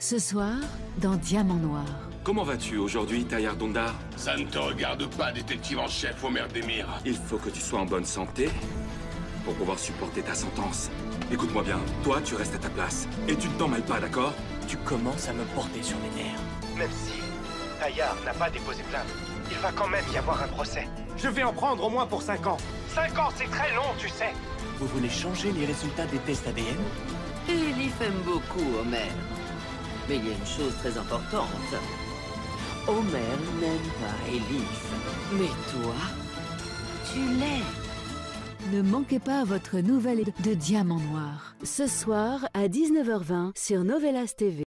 Ce soir, dans Diamant Noir. Comment vas-tu aujourd'hui, Tayar Dondar? Ça ne te regarde pas, détective en chef Omer Demir. Il faut que tu sois en bonne santé pour pouvoir supporter ta sentence. Écoute-moi bien, toi tu restes à ta place. Et tu ne t'en mêles pas, d'accord? Tu commences à me porter sur les nerfs. Même si Tayar n'a pas déposé plainte, il va quand même y avoir un procès. Je vais en prendre au moins pour 5 ans. 5 ans, c'est très long, tu sais. Vous voulez changer les résultats des tests ADN Elif aime beaucoup Homer. Mais il y a une chose très importante. Homer n'aime pas Elif. Mais toi, tu l'aimes. Ne manquez pas votre nouvelle de Diamant Noir. Ce soir à 19h20 sur Novelas TV.